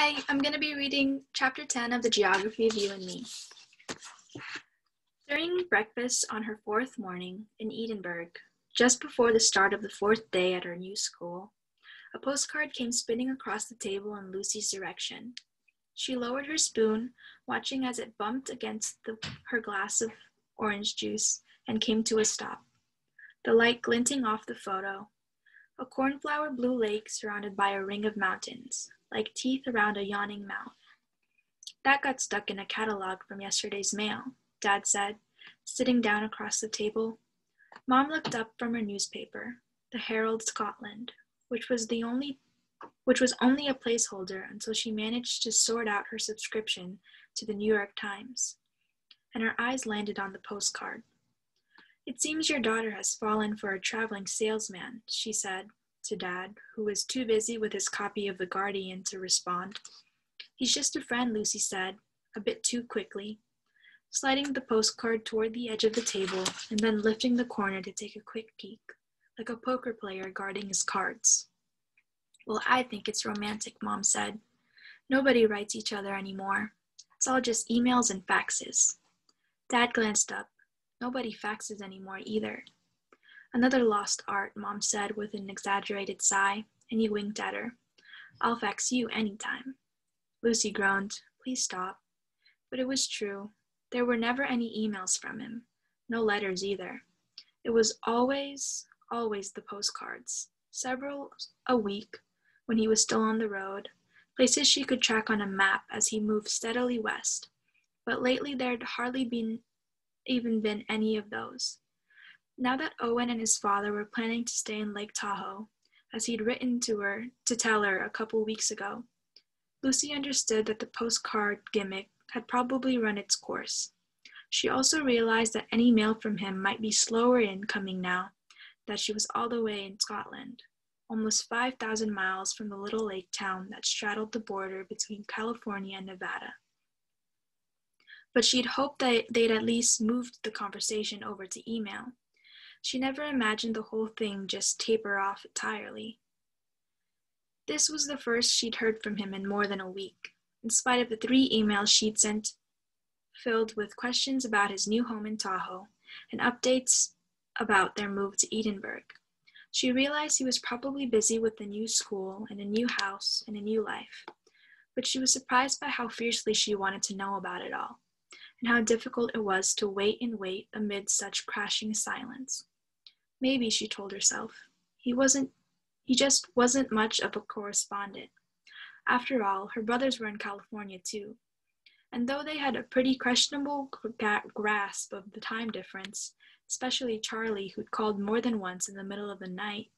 I'm going to be reading chapter 10 of the Geography of You and Me. During breakfast on her fourth morning in Edinburgh, just before the start of the fourth day at her new school, a postcard came spinning across the table in Lucy's direction. She lowered her spoon, watching as it bumped against the, her glass of orange juice and came to a stop. The light glinting off the photo, a cornflower blue lake surrounded by a ring of mountains, like teeth around a yawning mouth. That got stuck in a catalogue from yesterday's mail, Dad said, sitting down across the table. Mom looked up from her newspaper, the Herald Scotland, which was the only which was only a placeholder until she managed to sort out her subscription to the New York Times, and her eyes landed on the postcard. It seems your daughter has fallen for a traveling salesman, she said, to Dad, who was too busy with his copy of The Guardian to respond. He's just a friend, Lucy said, a bit too quickly, sliding the postcard toward the edge of the table and then lifting the corner to take a quick peek, like a poker player guarding his cards. Well, I think it's romantic, Mom said. Nobody writes each other anymore. It's all just emails and faxes. Dad glanced up. Nobody faxes anymore either. Another lost art, Mom said with an exaggerated sigh, and he winked at her. I'll fax you any time. Lucy groaned. Please stop. But it was true. There were never any emails from him, no letters either. It was always, always the postcards, several a week when he was still on the road, places she could track on a map as he moved steadily west. But lately there had hardly been even been any of those. Now that Owen and his father were planning to stay in Lake Tahoe, as he'd written to her to tell her a couple weeks ago, Lucy understood that the postcard gimmick had probably run its course. She also realized that any mail from him might be slower in coming now that she was all the way in Scotland, almost 5,000 miles from the little lake town that straddled the border between California and Nevada. But she'd hoped that they'd at least moved the conversation over to email she never imagined the whole thing just taper off entirely. This was the first she'd heard from him in more than a week, in spite of the three emails she'd sent filled with questions about his new home in Tahoe and updates about their move to Edinburgh. She realized he was probably busy with a new school and a new house and a new life, but she was surprised by how fiercely she wanted to know about it all and how difficult it was to wait and wait amid such crashing silence. Maybe, she told herself, he wasn't he just wasn't much of a correspondent. After all, her brothers were in California too. And though they had a pretty questionable grasp of the time difference, especially Charlie, who'd called more than once in the middle of the night,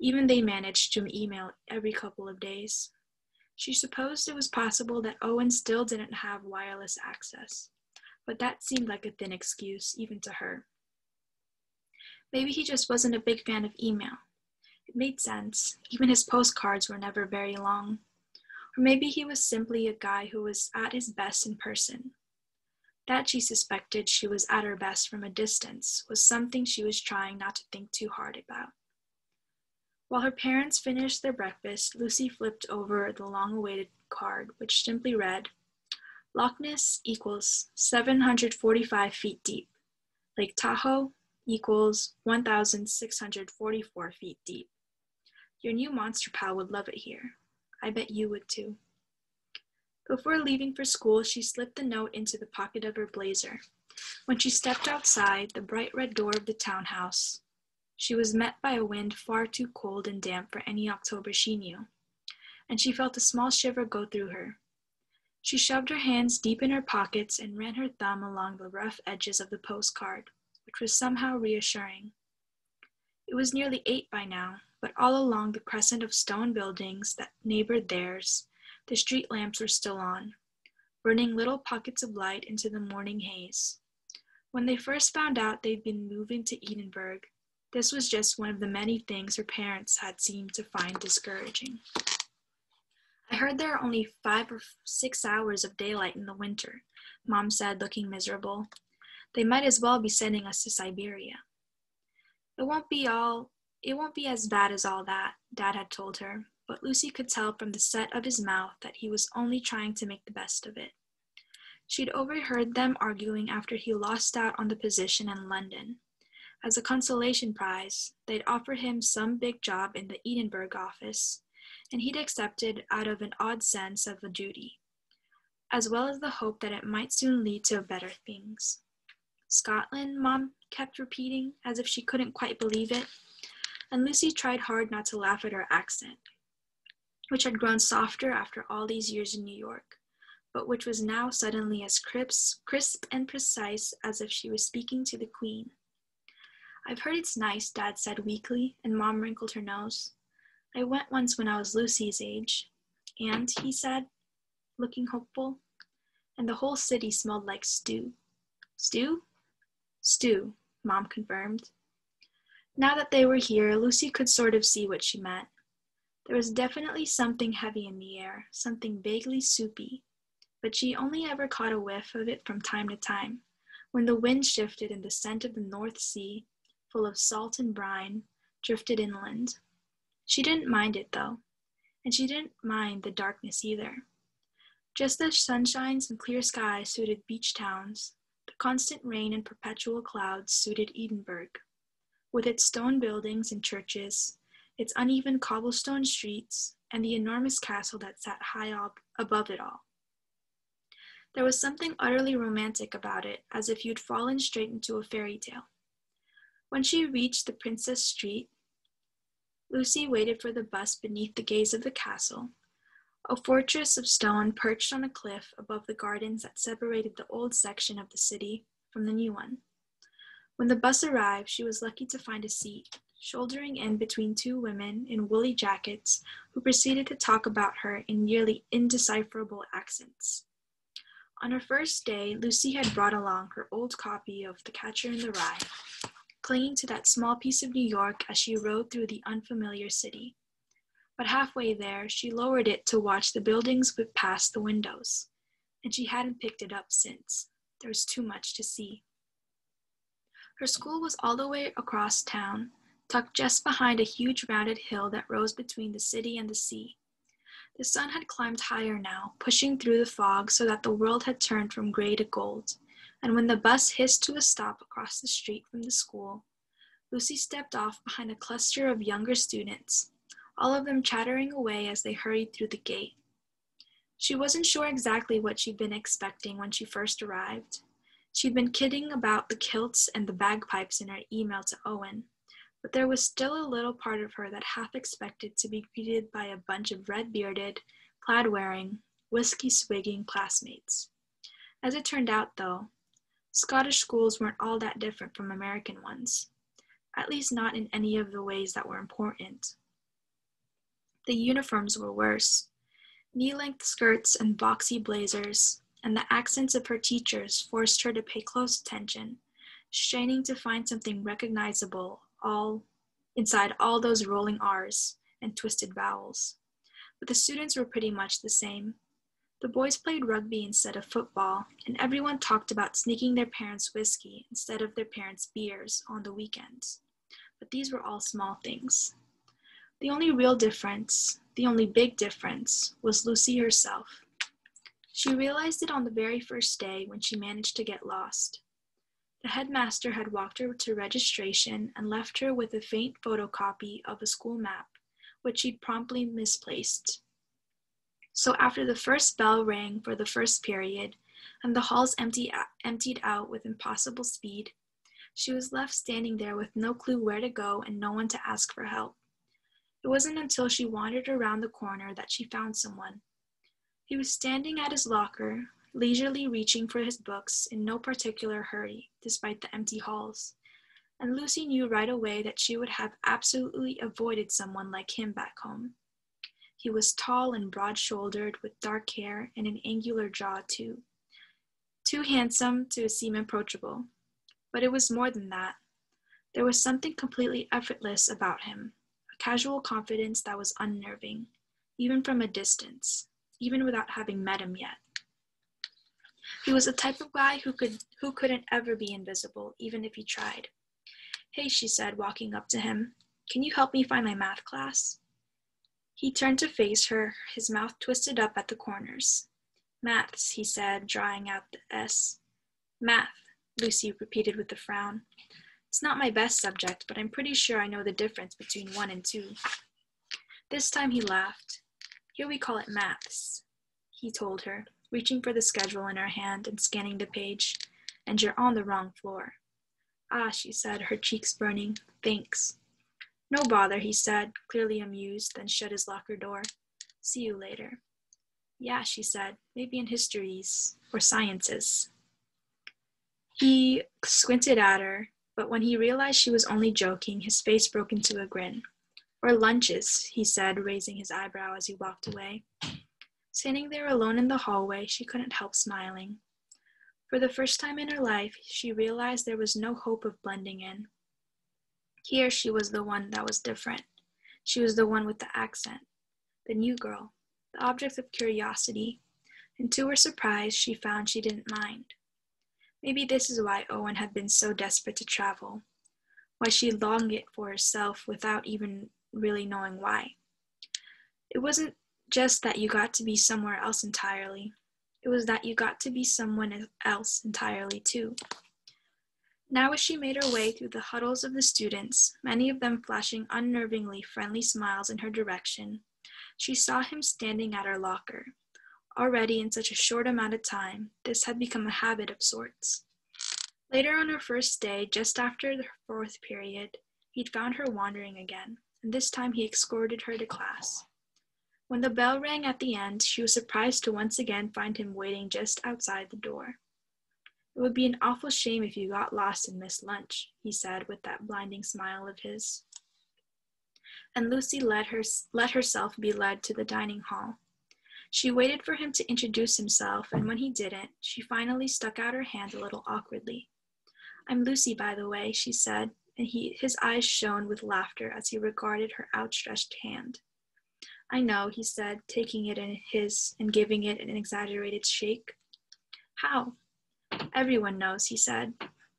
even they managed to email every couple of days. She supposed it was possible that Owen still didn't have wireless access but that seemed like a thin excuse, even to her. Maybe he just wasn't a big fan of email. It made sense. Even his postcards were never very long. Or maybe he was simply a guy who was at his best in person. That she suspected she was at her best from a distance was something she was trying not to think too hard about. While her parents finished their breakfast, Lucy flipped over the long awaited card, which simply read, Loch Ness equals 745 feet deep. Lake Tahoe equals 1,644 feet deep. Your new monster pal would love it here. I bet you would too. Before leaving for school, she slipped the note into the pocket of her blazer. When she stepped outside the bright red door of the townhouse, she was met by a wind far too cold and damp for any October she knew, and she felt a small shiver go through her. She shoved her hands deep in her pockets and ran her thumb along the rough edges of the postcard, which was somehow reassuring. It was nearly eight by now, but all along the crescent of stone buildings that neighbored theirs, the street lamps were still on, burning little pockets of light into the morning haze. When they first found out they'd been moving to Edinburgh, this was just one of the many things her parents had seemed to find discouraging. I heard there are only five or six hours of daylight in the winter, Mom said, looking miserable. They might as well be sending us to Siberia. It won't be all it won't be as bad as all that, Dad had told her. but Lucy could tell from the set of his mouth that he was only trying to make the best of it. She'd overheard them arguing after he lost out on the position in London. As a consolation prize, they'd offered him some big job in the Edinburgh office, and he'd accepted out of an odd sense of a duty, as well as the hope that it might soon lead to better things. Scotland, Mom kept repeating, as if she couldn't quite believe it, and Lucy tried hard not to laugh at her accent, which had grown softer after all these years in New York, but which was now suddenly as crisp, crisp and precise as if she was speaking to the Queen. I've heard it's nice, Dad said weakly, and Mom wrinkled her nose. I went once when I was Lucy's age. And, he said, looking hopeful, and the whole city smelled like stew. Stew? Stew, Mom confirmed. Now that they were here, Lucy could sort of see what she meant. There was definitely something heavy in the air, something vaguely soupy, but she only ever caught a whiff of it from time to time, when the wind shifted and the scent of the North Sea, full of salt and brine, drifted inland. She didn't mind it, though, and she didn't mind the darkness either. Just as sunshines and clear skies suited beach towns, the constant rain and perpetual clouds suited Edinburgh, with its stone buildings and churches, its uneven cobblestone streets, and the enormous castle that sat high up above it all. There was something utterly romantic about it, as if you'd fallen straight into a fairy tale. When she reached the Princes Street, Lucy waited for the bus beneath the gaze of the castle, a fortress of stone perched on a cliff above the gardens that separated the old section of the city from the new one. When the bus arrived, she was lucky to find a seat, shouldering in between two women in woolly jackets who proceeded to talk about her in nearly indecipherable accents. On her first day, Lucy had brought along her old copy of The Catcher in the Rye, clinging to that small piece of New York as she rode through the unfamiliar city but halfway there she lowered it to watch the buildings whip past the windows, and she hadn't picked it up since. There was too much to see. Her school was all the way across town, tucked just behind a huge rounded hill that rose between the city and the sea. The sun had climbed higher now, pushing through the fog so that the world had turned from gray to gold. And when the bus hissed to a stop across the street from the school, Lucy stepped off behind a cluster of younger students, all of them chattering away as they hurried through the gate. She wasn't sure exactly what she'd been expecting when she first arrived. She'd been kidding about the kilts and the bagpipes in her email to Owen, but there was still a little part of her that half expected to be greeted by a bunch of red bearded, plaid wearing, whiskey swigging classmates. As it turned out, though, Scottish schools weren't all that different from American ones, at least not in any of the ways that were important. The uniforms were worse. Knee length skirts and boxy blazers, and the accents of her teachers forced her to pay close attention, straining to find something recognizable all inside all those rolling R's and twisted vowels. But the students were pretty much the same. The boys played rugby instead of football, and everyone talked about sneaking their parents' whiskey instead of their parents' beers on the weekends. But these were all small things. The only real difference, the only big difference, was Lucy herself. She realized it on the very first day when she managed to get lost. The headmaster had walked her to registration and left her with a faint photocopy of a school map, which she'd promptly misplaced. So after the first bell rang for the first period, and the halls empty, emptied out with impossible speed, she was left standing there with no clue where to go and no one to ask for help. It wasn't until she wandered around the corner that she found someone. He was standing at his locker, leisurely reaching for his books in no particular hurry, despite the empty halls. And Lucy knew right away that she would have absolutely avoided someone like him back home. He was tall and broad shouldered, with dark hair and an angular jaw, too. Too handsome to seem approachable. But it was more than that. There was something completely effortless about him, a casual confidence that was unnerving, even from a distance, even without having met him yet. He was the type of guy who could who couldn't ever be invisible, even if he tried. Hey, she said, walking up to him. Can you help me find my math class? He turned to face her, his mouth twisted up at the corners. Maths, he said, drawing out the S. Math, Lucy repeated with a frown. It's not my best subject, but I'm pretty sure I know the difference between one and two. This time he laughed. Here we call it maths, he told her, reaching for the schedule in her hand and scanning the page. And you're on the wrong floor. Ah, she said, her cheeks burning. Thanks. No bother, he said, clearly amused, then shut his locker door. See you later. Yeah, she said, maybe in histories or sciences. He squinted at her, but when he realized she was only joking, his face broke into a grin. Or lunches, he said, raising his eyebrow as he walked away. Standing there alone in the hallway, she couldn't help smiling. For the first time in her life, she realized there was no hope of blending in. Here she was the one that was different. She was the one with the accent, the new girl, the object of curiosity, and to her surprise, she found she didn't mind. Maybe this is why Owen had been so desperate to travel, why she longed it for herself without even really knowing why. It wasn't just that you got to be somewhere else entirely, it was that you got to be someone else entirely too. Now, as she made her way through the huddles of the students, many of them flashing unnervingly friendly smiles in her direction, she saw him standing at her locker. Already, in such a short amount of time, this had become a habit of sorts. Later on her first day, just after the fourth period, he'd found her wandering again, and this time he escorted her to class. When the bell rang at the end, she was surprised to once again find him waiting just outside the door. It would be an awful shame if you got lost and missed lunch, he said with that blinding smile of his. And Lucy let, her, let herself be led to the dining hall. She waited for him to introduce himself, and when he didn't, she finally stuck out her hand a little awkwardly. I'm Lucy, by the way, she said, and he, his eyes shone with laughter as he regarded her outstretched hand. I know, he said, taking it in his and giving it an exaggerated shake. How? Everyone knows, he said.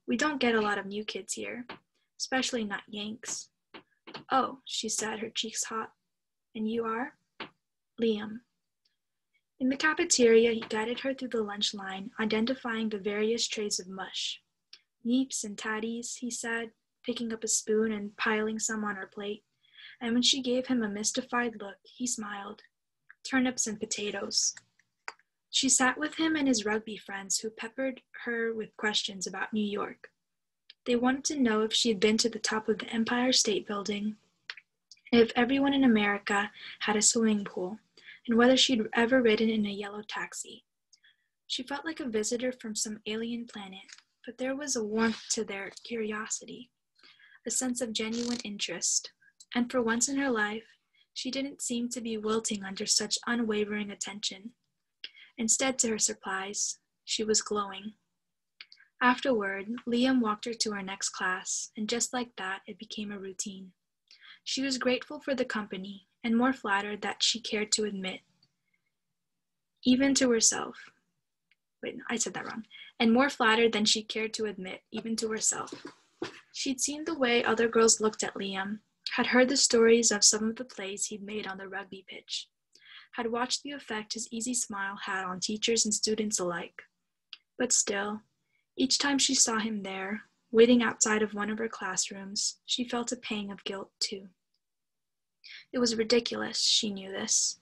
We don't get a lot of new kids here, especially not Yanks. Oh, she said, her cheeks hot. And you are? Liam. In the cafeteria, he guided her through the lunch line, identifying the various trays of mush. Neeps and tatties, he said, picking up a spoon and piling some on her plate. And when she gave him a mystified look, he smiled. Turnips and potatoes. She sat with him and his rugby friends, who peppered her with questions about New York. They wanted to know if she had been to the top of the Empire State Building, if everyone in America had a swimming pool, and whether she'd ever ridden in a yellow taxi. She felt like a visitor from some alien planet, but there was a warmth to their curiosity, a sense of genuine interest, and for once in her life, she didn't seem to be wilting under such unwavering attention. Instead, to her surprise, she was glowing. Afterward, Liam walked her to her next class, and just like that, it became a routine. She was grateful for the company and more flattered that she cared to admit, even to herself. Wait, I said that wrong. And more flattered than she cared to admit, even to herself. She'd seen the way other girls looked at Liam, had heard the stories of some of the plays he'd made on the rugby pitch, had watched the effect his easy smile had on teachers and students alike. But still, each time she saw him there, waiting outside of one of her classrooms, she felt a pang of guilt too. It was ridiculous, she knew this.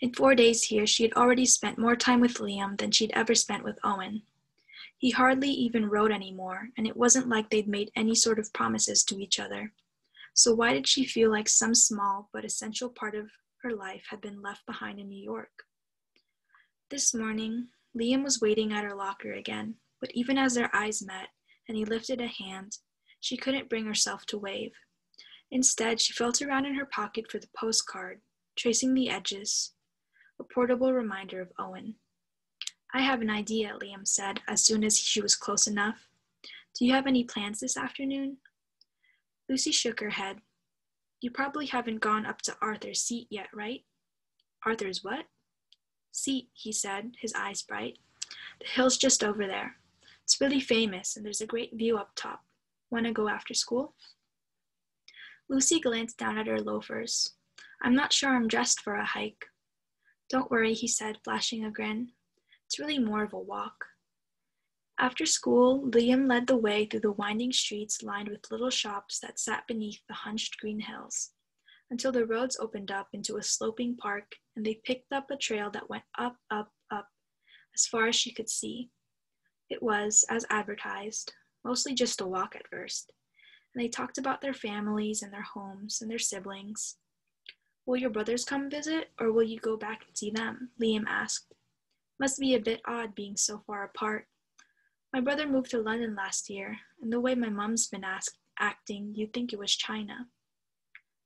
In four days here, she had already spent more time with Liam than she'd ever spent with Owen. He hardly even wrote anymore, and it wasn't like they'd made any sort of promises to each other. So why did she feel like some small but essential part of her life had been left behind in New York. This morning, Liam was waiting at her locker again, but even as their eyes met and he lifted a hand, she couldn't bring herself to wave. Instead, she felt around in her pocket for the postcard, tracing the edges, a portable reminder of Owen. I have an idea, Liam said as soon as she was close enough. Do you have any plans this afternoon? Lucy shook her head. You probably haven't gone up to Arthur's seat yet, right? Arthur's what? Seat, he said, his eyes bright. The hill's just over there. It's really famous, and there's a great view up top. Want to go after school? Lucy glanced down at her loafers. I'm not sure I'm dressed for a hike. Don't worry, he said, flashing a grin. It's really more of a walk. After school, Liam led the way through the winding streets lined with little shops that sat beneath the hunched green hills, until the roads opened up into a sloping park and they picked up a trail that went up, up, up, as far as she could see. It was, as advertised, mostly just a walk at first, and they talked about their families and their homes and their siblings. Will your brothers come visit, or will you go back and see them? Liam asked. Must be a bit odd being so far apart. My brother moved to London last year, and the way my mum's been asked, acting, you'd think it was China.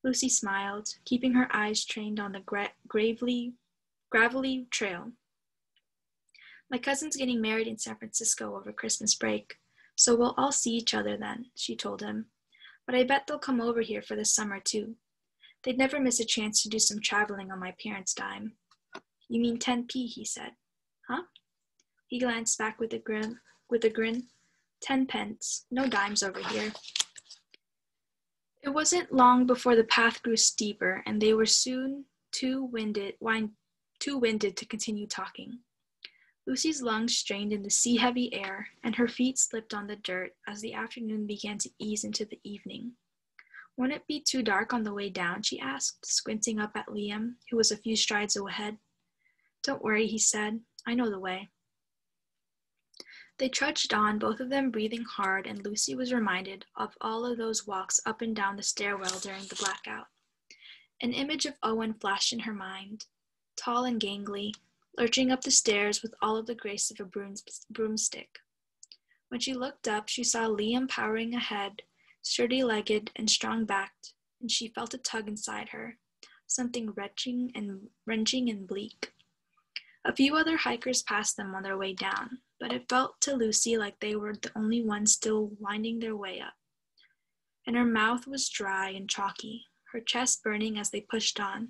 Lucy smiled, keeping her eyes trained on the gra- gravely, gravelly trail. My cousin's getting married in San Francisco over Christmas break, so we'll all see each other then, she told him. But I bet they'll come over here for the summer too. They'd never miss a chance to do some traveling on my parents' dime. You mean 10p, he said. Huh? He glanced back with a grin, with a grin. Ten pence, no dimes over here. It wasn't long before the path grew steeper, and they were soon too winded, wind, too winded to continue talking. Lucy's lungs strained in the sea heavy air, and her feet slipped on the dirt as the afternoon began to ease into the evening. Won't it be too dark on the way down? she asked, squinting up at Liam, who was a few strides ahead. Don't worry, he said. I know the way. They trudged on, both of them breathing hard, and Lucy was reminded of all of those walks up and down the stairwell during the blackout. An image of Owen flashed in her mind, tall and gangly, lurching up the stairs with all of the grace of a broomstick. When she looked up, she saw Liam powering ahead, sturdy legged and strong backed, and she felt a tug inside her, something wrenching and wrenching and bleak. A few other hikers passed them on their way down, but it felt to Lucy like they were the only ones still winding their way up. And her mouth was dry and chalky, her chest burning as they pushed on.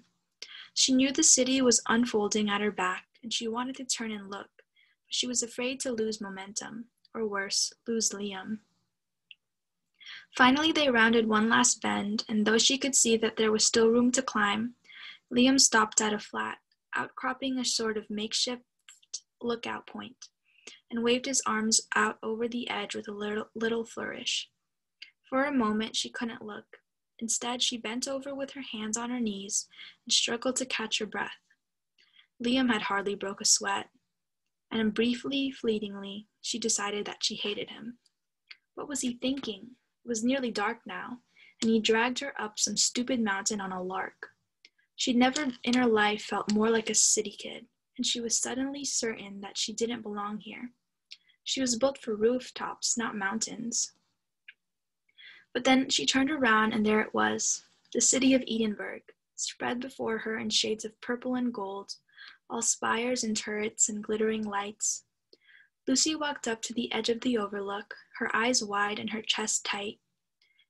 She knew the city was unfolding at her back, and she wanted to turn and look, but she was afraid to lose momentum, or worse, lose Liam. Finally, they rounded one last bend, and though she could see that there was still room to climb, Liam stopped at a flat, outcropping a sort of makeshift lookout point and waved his arms out over the edge with a little, little flourish. For a moment, she couldn't look. Instead, she bent over with her hands on her knees and struggled to catch her breath. Liam had hardly broke a sweat, and briefly, fleetingly, she decided that she hated him. What was he thinking? It was nearly dark now, and he dragged her up some stupid mountain on a lark. She'd never in her life felt more like a city kid and she was suddenly certain that she didn't belong here. She was built for rooftops, not mountains. But then she turned around, and there it was the city of Edinburgh, spread before her in shades of purple and gold, all spires and turrets and glittering lights. Lucy walked up to the edge of the overlook, her eyes wide and her chest tight.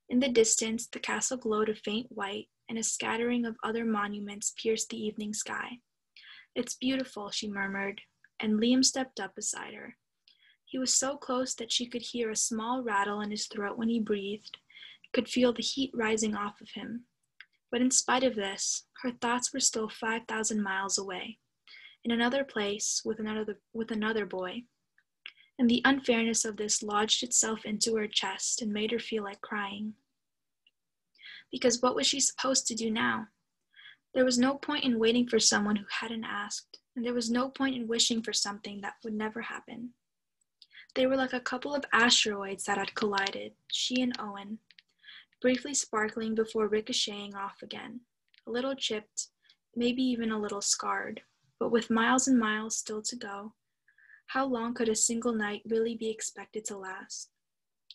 In the distance, the castle glowed a faint white, and a scattering of other monuments pierced the evening sky. It's beautiful, she murmured, and Liam stepped up beside her. He was so close that she could hear a small rattle in his throat when he breathed, could feel the heat rising off of him. But in spite of this, her thoughts were still 5,000 miles away, in another place with another, with another boy. And the unfairness of this lodged itself into her chest and made her feel like crying. Because what was she supposed to do now? There was no point in waiting for someone who hadn't asked, and there was no point in wishing for something that would never happen. They were like a couple of asteroids that had collided, she and Owen, briefly sparkling before ricocheting off again, a little chipped, maybe even a little scarred, but with miles and miles still to go. How long could a single night really be expected to last?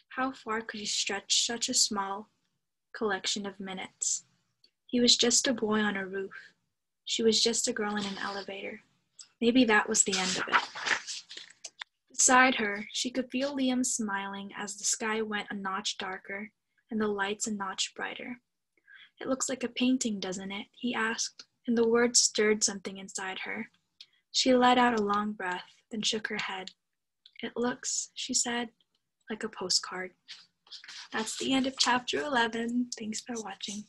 How far could you stretch such a small collection of minutes? He was just a boy on a roof. She was just a girl in an elevator. Maybe that was the end of it. Beside her, she could feel Liam smiling as the sky went a notch darker and the lights a notch brighter. It looks like a painting, doesn't it? he asked, and the words stirred something inside her. She let out a long breath, then shook her head. It looks, she said, like a postcard. That's the end of chapter 11. Thanks for watching.